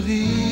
de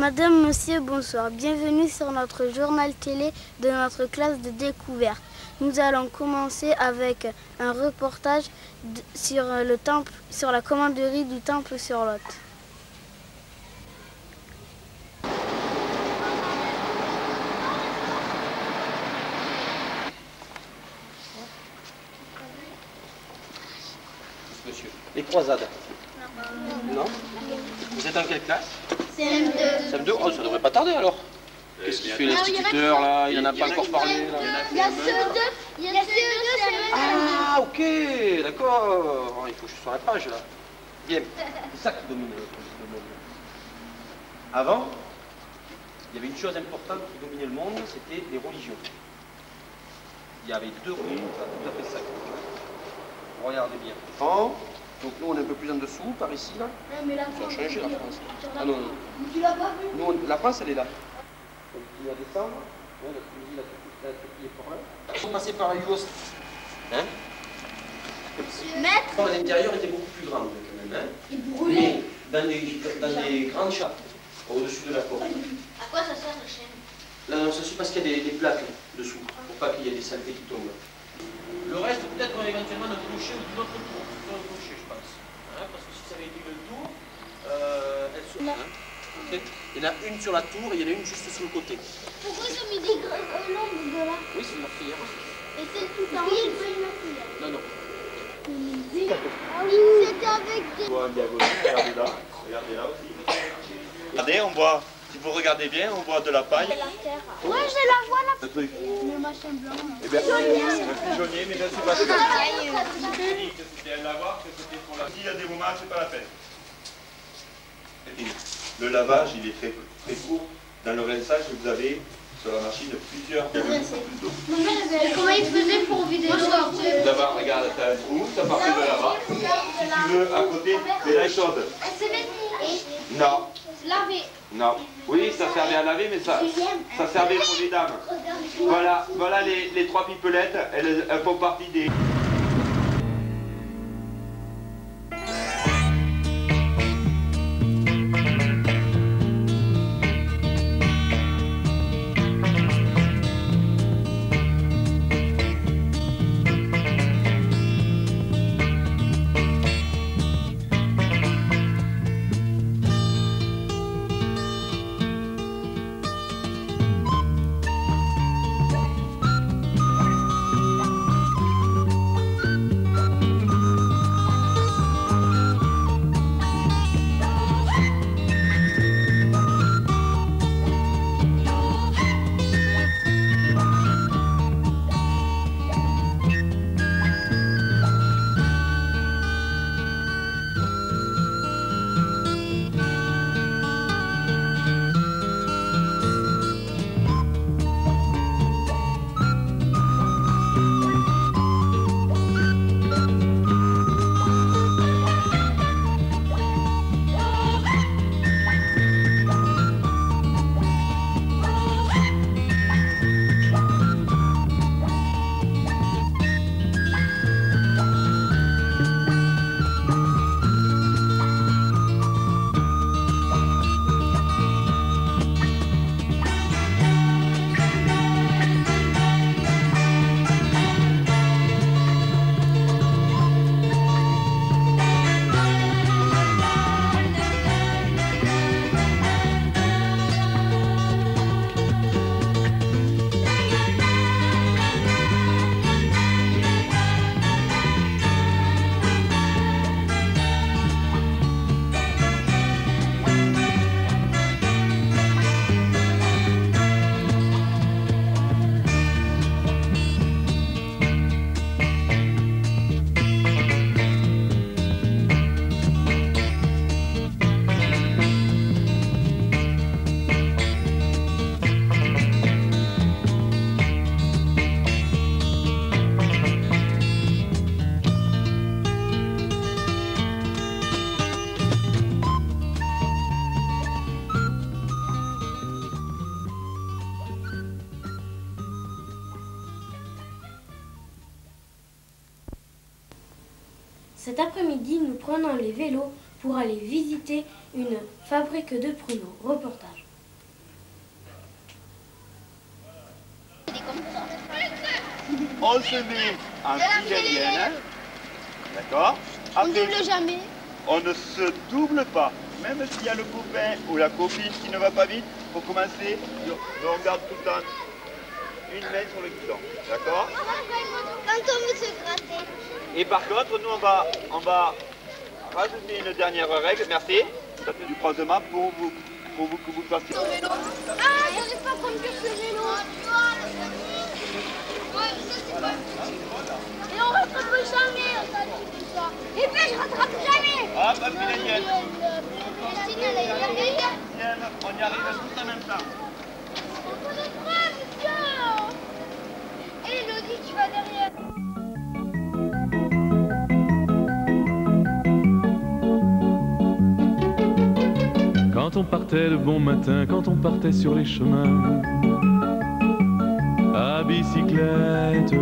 Madame, Monsieur, bonsoir. Bienvenue sur notre journal télé de notre classe de découverte. Nous allons commencer avec un reportage sur le temple, sur la commanderie du temple sur Lot. Monsieur. Les croisades Non Vous êtes en quelle classe? CM2. CM2 Oh, ça devrait pas tarder alors. Qu'est-ce qu'il fait l'instituteur là? Il en a pas encore parlé là Il y a CE2, il y a CE2, Ah, ok, d'accord. Oh, il faut que je sois à la page là. Bien. C'est ça qui domine le le monde. Avant, il y avait une chose importante qui dominait le monde, c'était les religions. Il y avait deux religions tout à fait sacrées. Regardez bien. En, donc nous on est un peu plus en dessous, par ici là. mais la Ça a changé la France. Ah non, non. Tu l'as pas vu Nous, on- la France, elle est là. Donc, il va descendre. La Tunisie, la Turquie, est par là. Ils sont passés par la Yougoslavie. Hein Maître, L'intérieur était beaucoup plus grand quand même. Hein il brûlait. Mais dans des, dans des grandes chapes, au-dessus de la porte. À quoi ça sert la chaîne? Là, non, ça c'est parce qu'il y a des, des plaques dessous, pour pas qu'il y ait des saletés qui tombent. Le reste, peut-être éventuellement notre clocher ou notre tour. Plutôt le clocher, je pense. Hein, parce que si ça avait été le tour, euh, Hein. Il y en a une sur la tour et il y en a une juste sur le côté. Pourquoi ils ont mis des longues de là Oui, c'est une meurtrière. Et celle tout en haut, c'est pas une meurtrière. Non, non. Ah oui, c'était avec des... voit diagonale, regardez là, regardez là aussi. Regardez, on voit, si vous regardez bien, on voit de la paille. Ouais, je la vois là. Le truc. Le machin blanc. Eh bien, un pigeonnier, mais là, c'est pas ça. J'ai dit que c'était un lavoir, que c'était pour la... S'il y a des moments, c'est pas la peine. C'est. Le lavage, il est très, très court. Dans le rinçage, vous avez sur la machine plusieurs. Comment ils faisaient pour vider l'eau Là-bas, regarde, t'as un trou, ça partait de là-bas. Si tu veux, à côté, mais là, chaude. Non, laver. non. Oui, ça servait à laver, mais ça, ça servait pour les dames. Voilà, voilà les, les trois pipelettes, elles, elles font partie des... après-midi, nous prenons les vélos pour aller visiter une fabrique de pruneaux. Reportage. On se met en tyrolienne, d'accord On Après, double jamais. on ne se double pas. Même s'il y a le copain ou la copine qui ne va pas vite, pour commencer, on garde tout le temps une main sur le guidon, d'accord Quand on veut se gratter. Et par contre, nous, on va, on va rajouter une dernière règle, merci. Ça fait du croisement pour vous, pour vous que vous fassiez. Ah, j'arrive pas à conduire ce vélo. Et on rattrape jamais, on t'a dit tout ça. Et puis je rattrape jamais. Ah, bah, derrière. On y arrive tous en même temps. On se rattrape, tiens. Et Elodie, Quand on partait de bon matin, quand on partait sur les chemins, à bicyclette.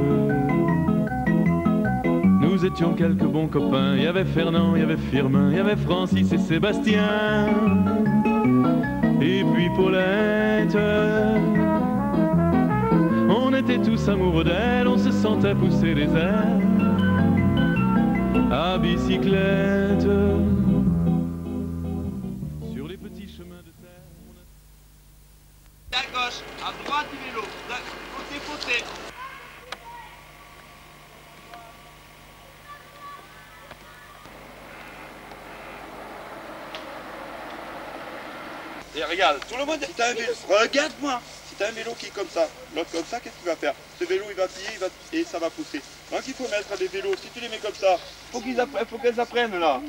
Nous étions quelques bons copains, il y avait Fernand, il y avait Firmin, il y avait Francis et Sébastien, et puis Paulette était tous amoureux d'elle, on se sentait pousser les ailes à bicyclette. Sur les petits chemins de terre. À gauche, à droite du vélo, côté, côté. Et regarde, tout le monde, t'as vu Regarde-moi T'as un vélo qui est comme ça, l'autre comme ça, qu'est-ce qu'il va faire Ce vélo il va plier il va... et ça va pousser. Donc il faut mettre des vélos, si tu les mets comme ça, faut qu'ils appren... faut qu'elles apprennent là.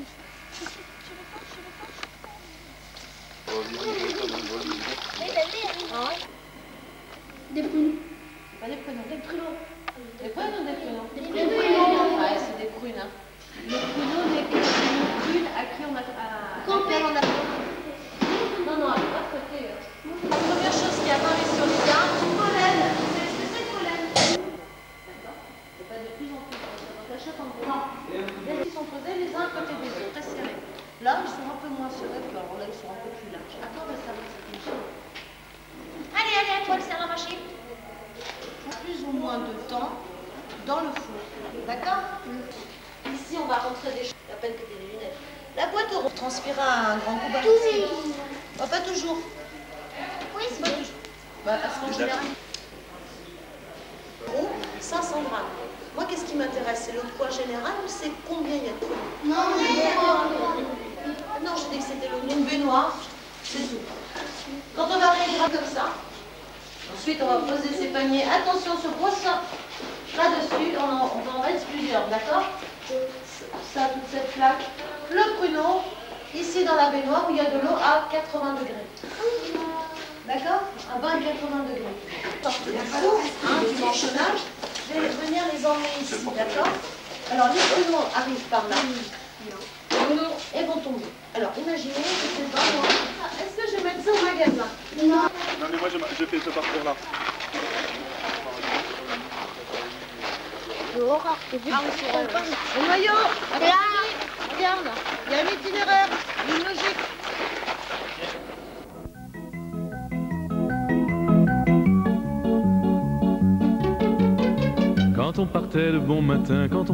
Des. Pas des pruneaux, des.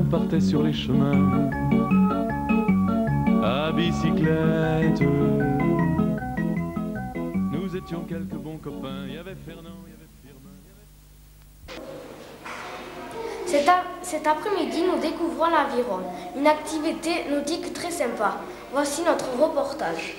partait sur les chemins à bicyclette. Nous étions quelques bons copains, il y avait Fernand, il y avait Firmin. Cet après-midi, nous découvrons l'Aviron, une activité nautique très sympa. Voici notre reportage.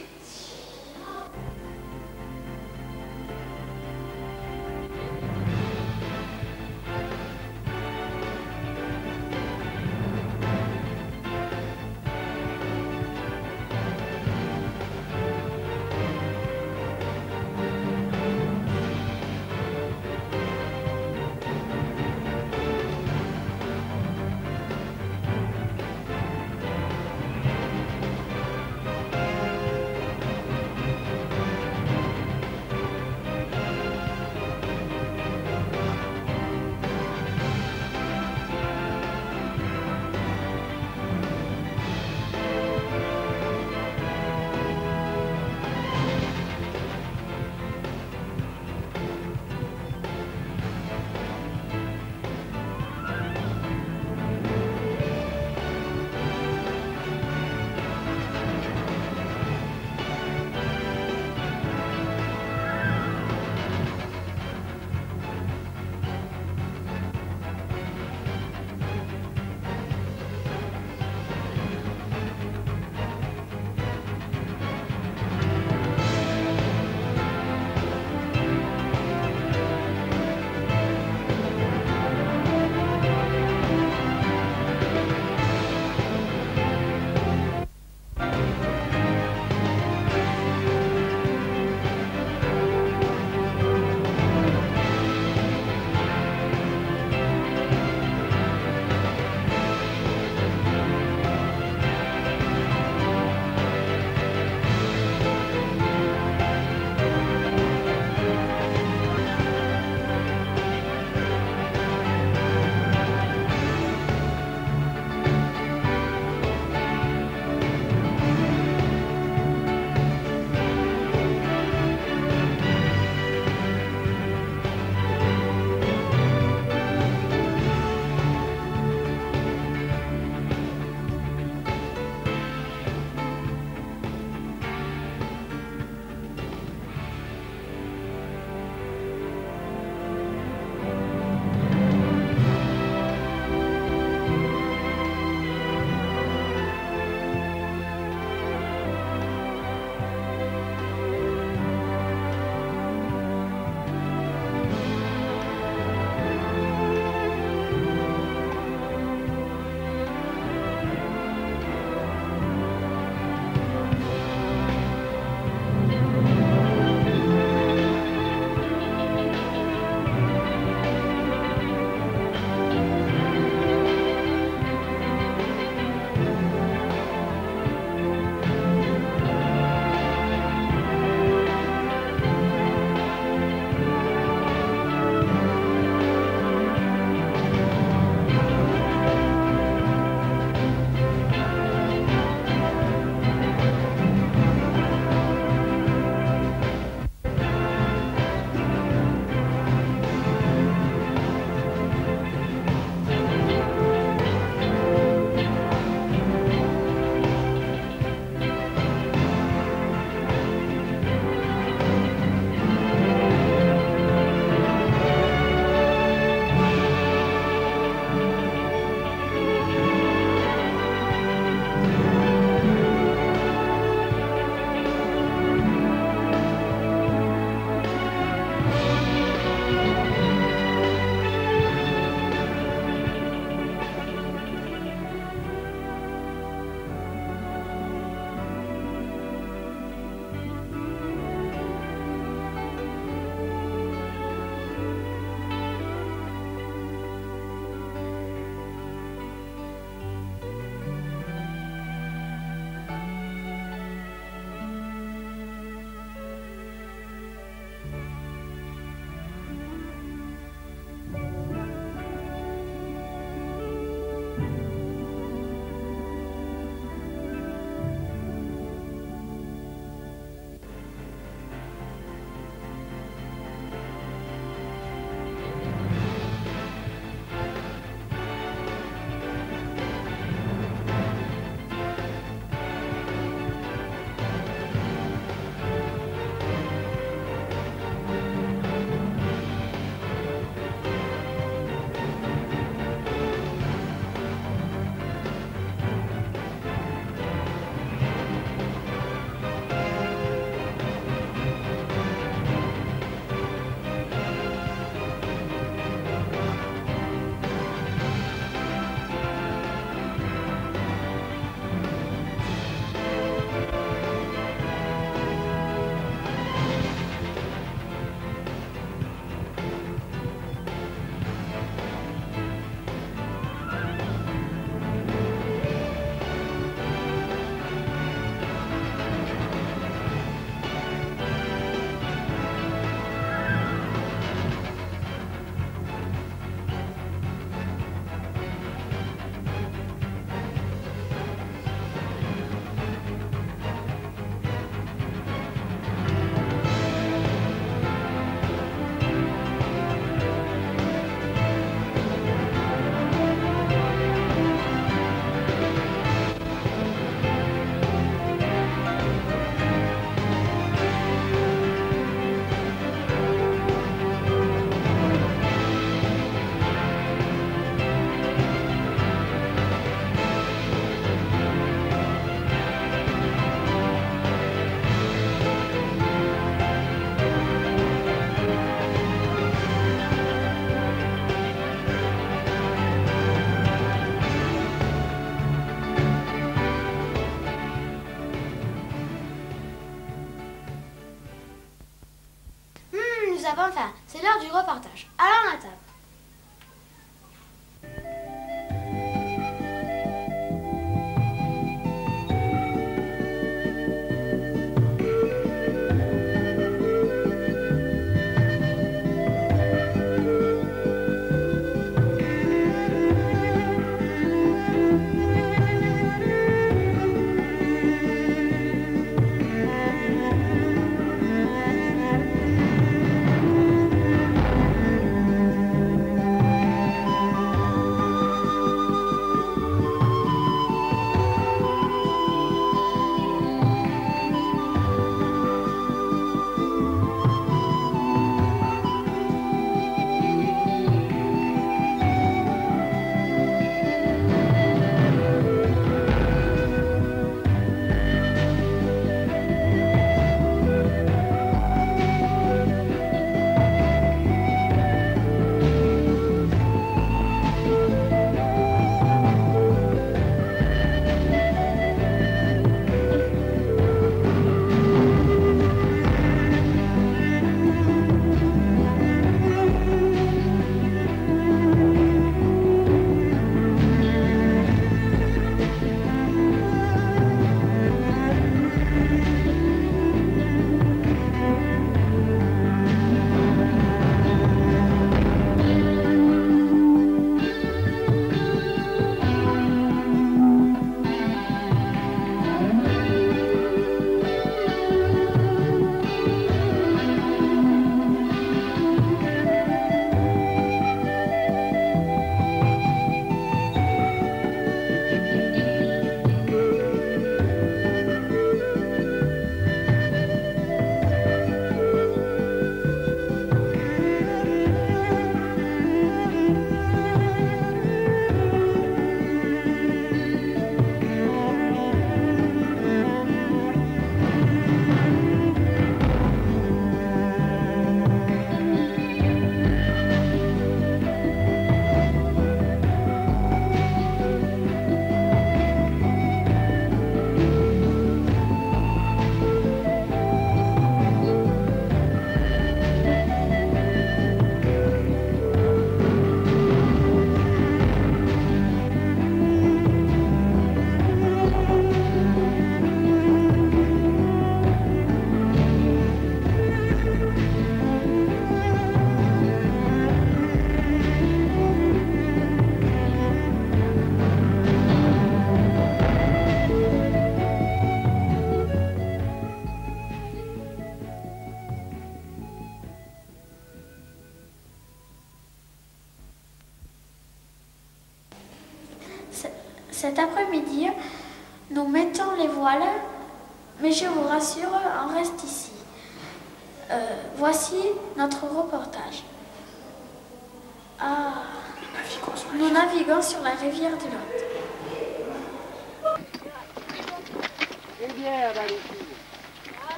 sur la rivière de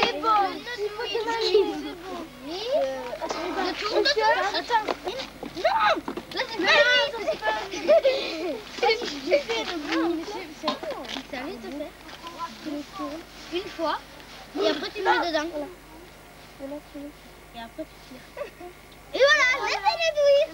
C'est bon, c'est beau. Oui. Tourne, attends. Non, là c'est pas c'est de une fois et après tu mets dedans. Et après tu tires. Et voilà, j'ai fait les douilles.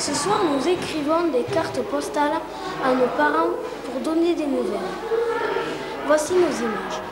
Ce soir, nous écrivons des cartes postales à nos parents pour donner des nouvelles. Voici nos images.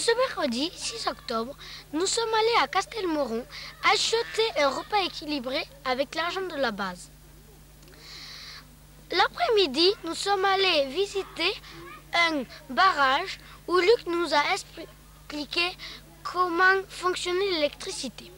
ce mercredi 6 octobre, nous sommes allés à Castelmoron acheter un repas équilibré avec l'argent de la base. L'après-midi, nous sommes allés visiter un barrage où Luc nous a expliqué comment fonctionnait l'électricité.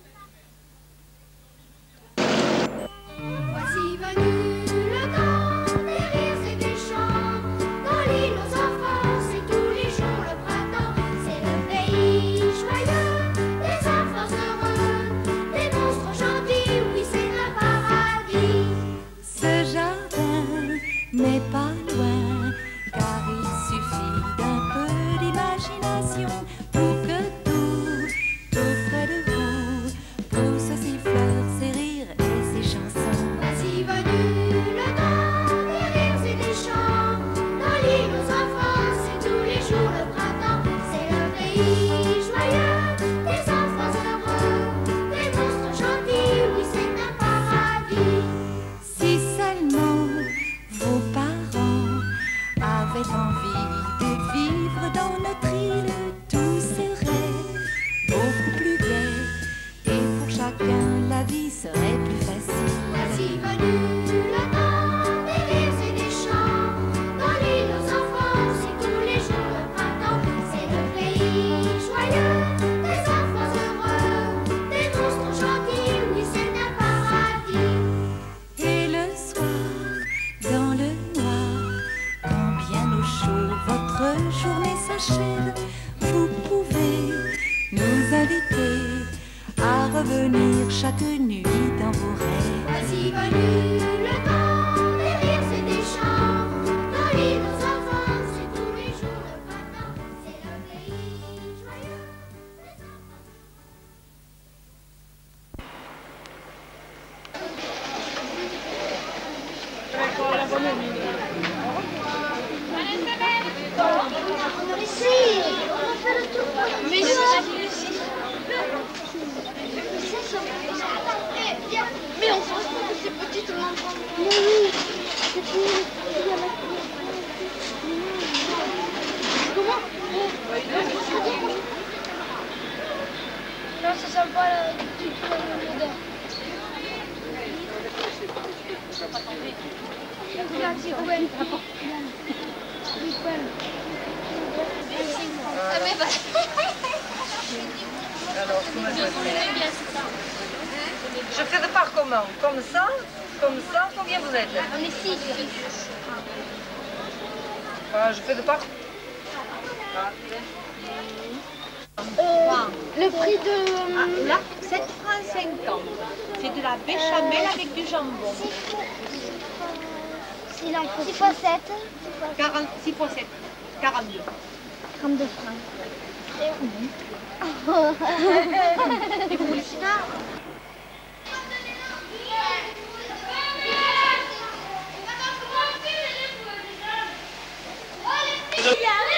Je fais de part comment Comme ça Comme ça Combien vous êtes On est six. Ah, Je fais de part Le prix de... Ah, là, 7 francs 50. C'est de la béchamel avec du jambon. 6 fois 7. 40, 6 fois 7. 42. 32 francs. Et vous voulez ça C'est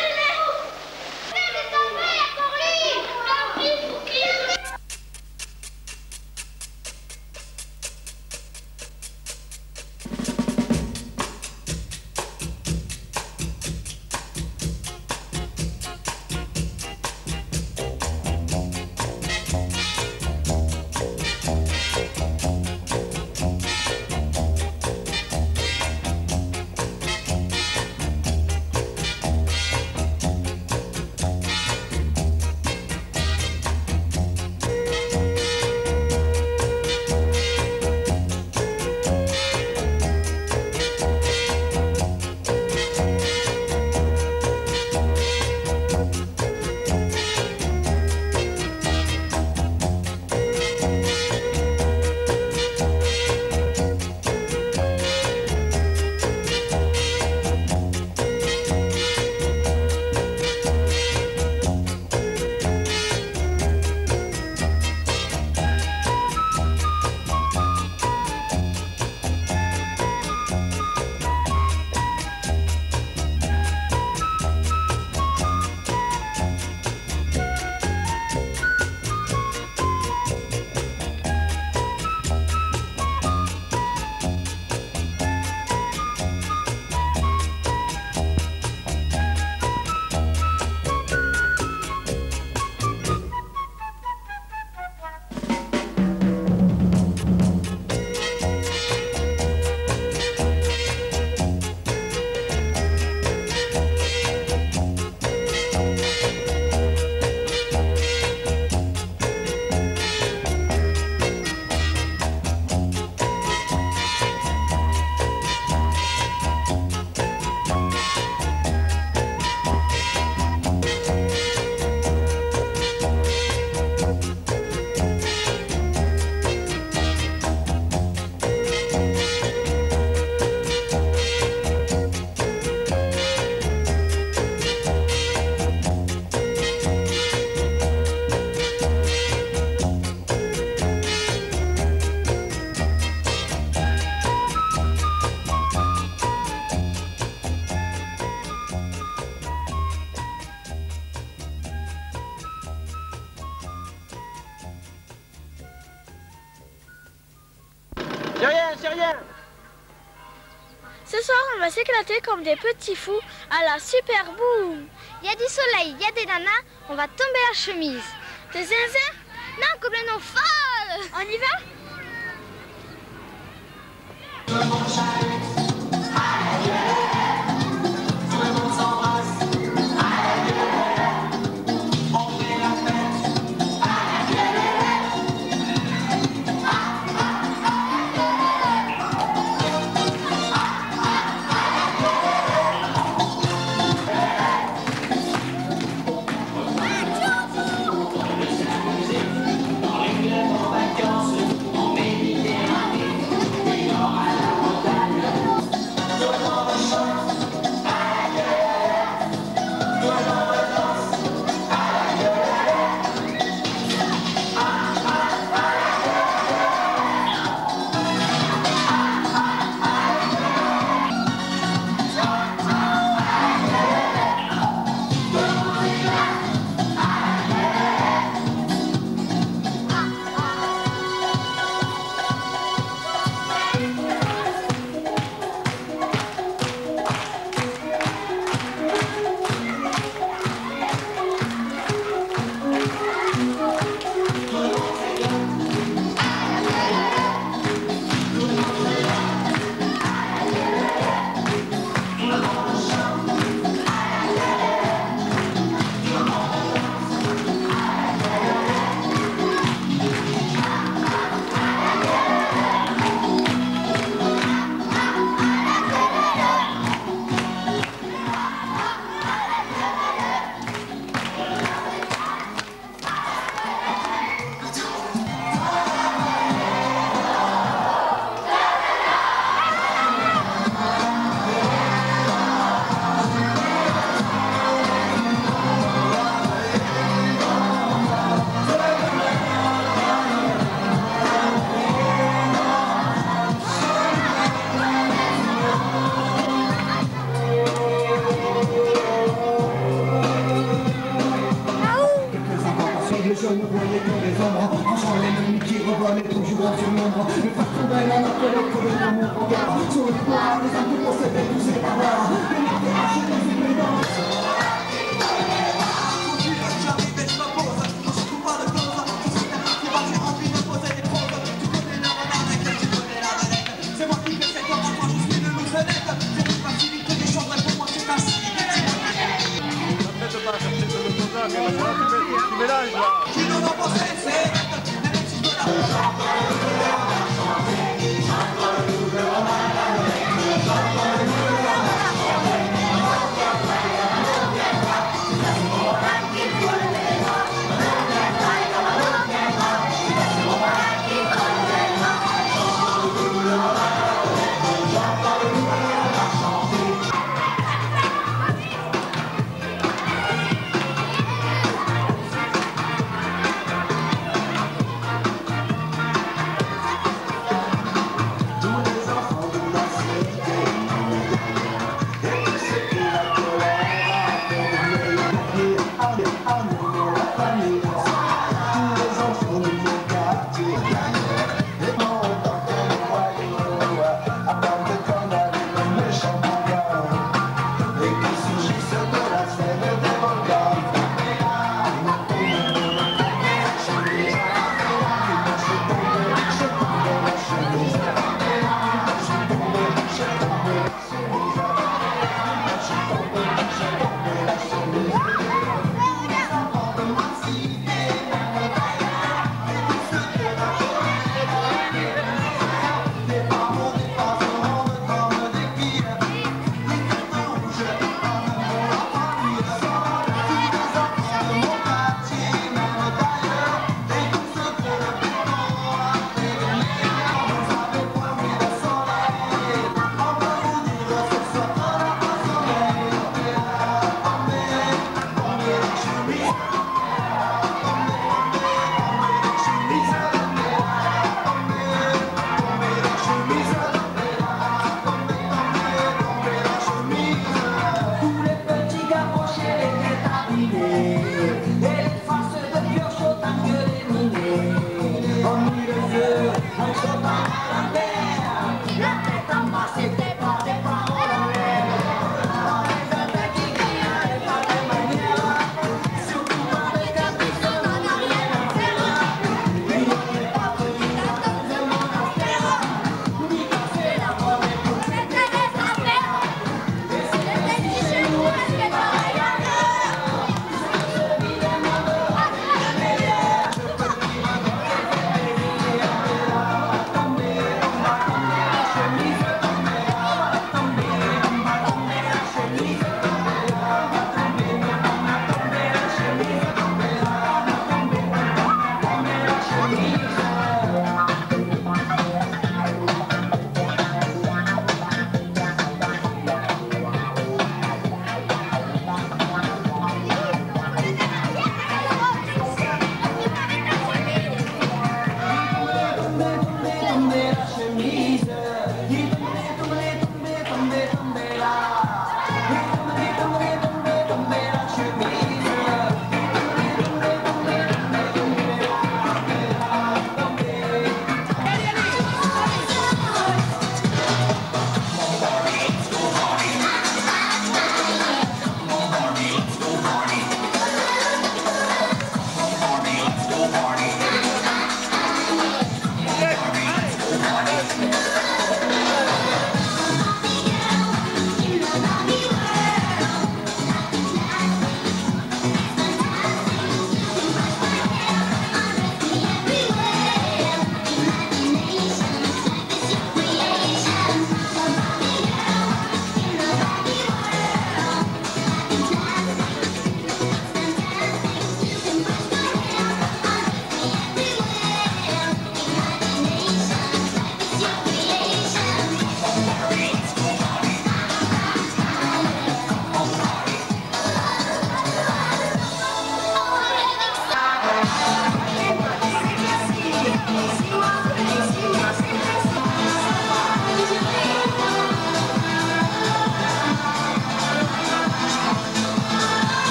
comme des petits fous à la super boum. Il y a du soleil, il y a des nanas, on va tomber la chemise. Des zinzins Non, complètement folle On y va?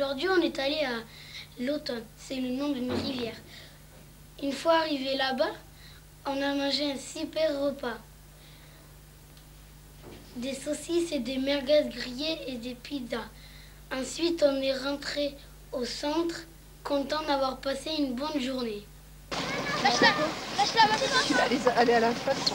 Aujourd'hui, on est allé à l'automne. C'est le nom d'une rivière. Une fois arrivé là-bas, on a mangé un super repas. Des saucisses et des merguez grillées et des pizzas. Ensuite, on est rentré au centre, content d'avoir passé une bonne journée. Lâche-la, lâche-la à la face.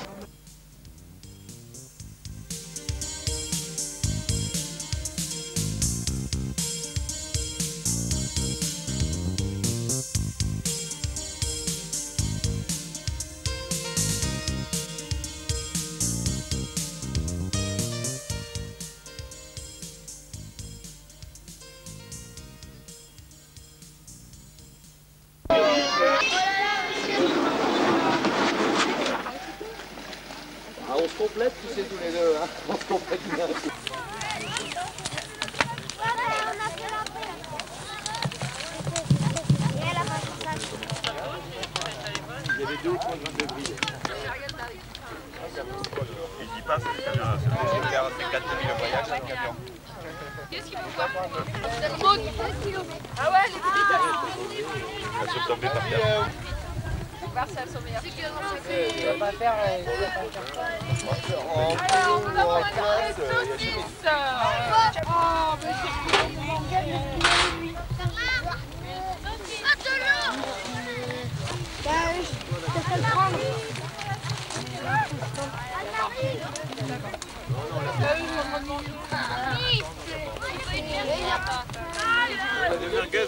T'as des merguez,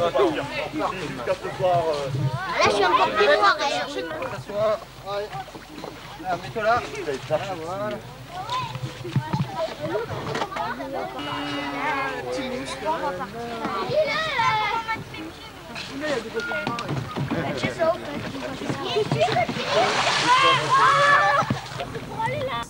Là, je suis encore plus noir. Mets-toi là. Là,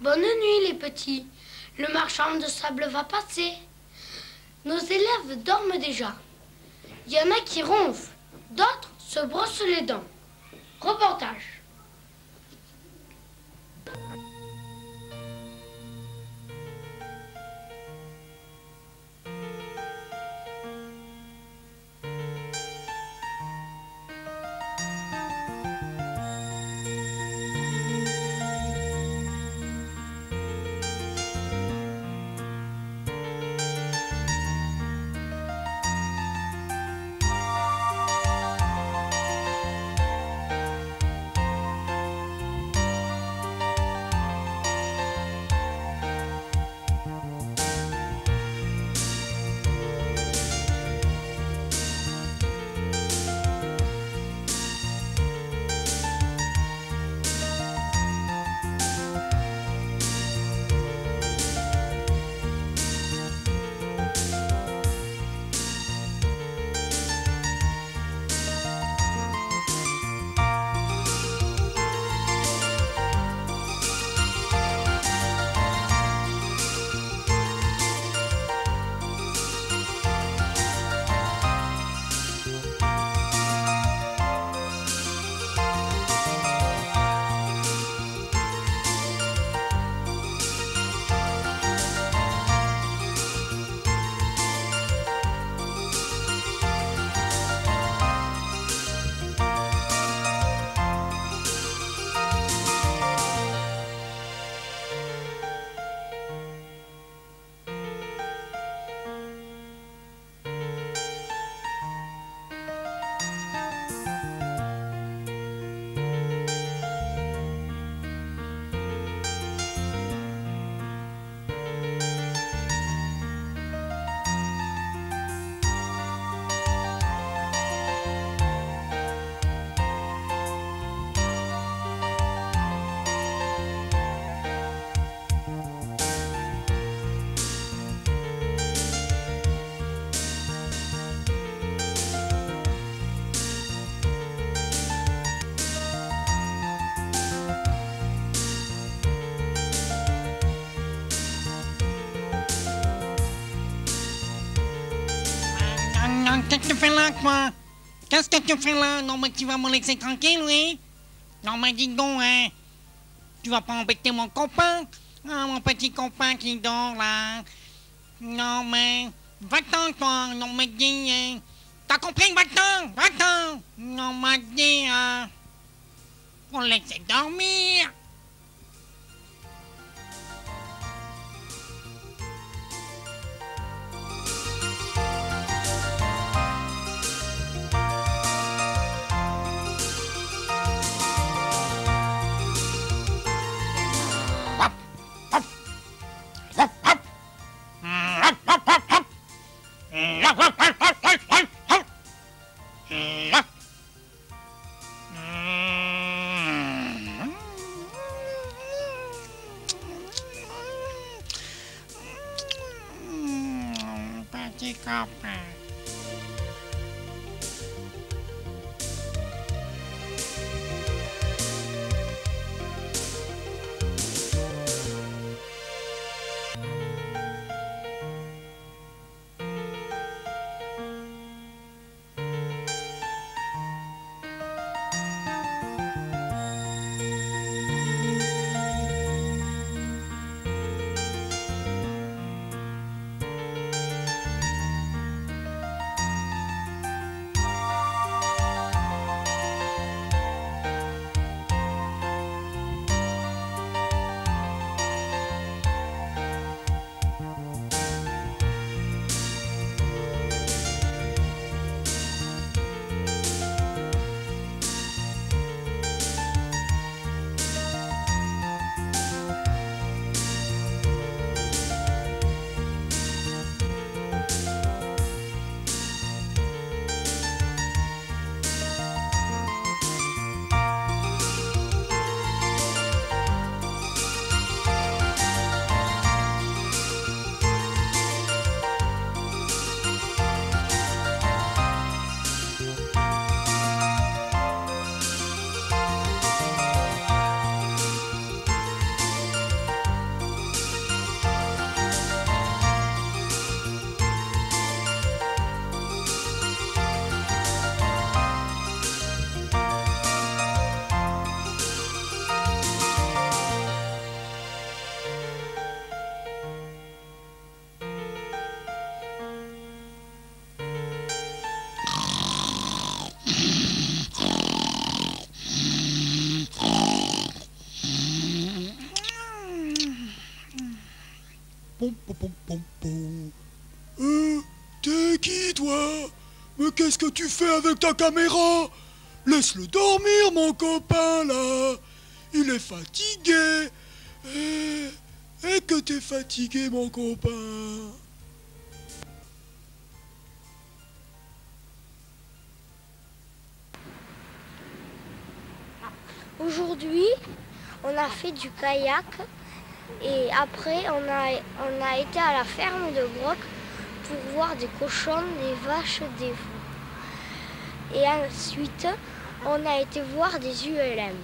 Voilà, voilà. petits. Le marchand de sable va passer. Nos élèves dorment déjà. Il y en a qui ronflent, d'autres se brossent les dents. Reportage. Qu'est-ce que tu fais là? Non, mais tu vas me laisser tranquille, oui? Non, mais dis donc, hein? Tu vas pas embêter mon copain? Ah, mon petit copain qui dort, là. Non, mais... Va-t'en, toi. Non, mais dis, hein? T'as compris? Va-t'en Va-t'en. Non, mais dis, hein? Le laisser dormir Euh, t'es qui, toi? Mais qu'est-ce que tu fais avec ta caméra? Laisse-le dormir, mon copain, là. Il est fatigué. Eh, Et que t'es fatigué, mon copain. Aujourd'hui, on a fait du kayak et après on a, été à la ferme de Broc pour voir des cochons, des vaches, des veaux. Et ensuite, on a été voir des ULM.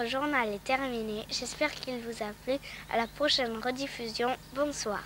Notre journal est terminé. J'espère qu'il vous a plu. À la prochaine rediffusion. Bonsoir.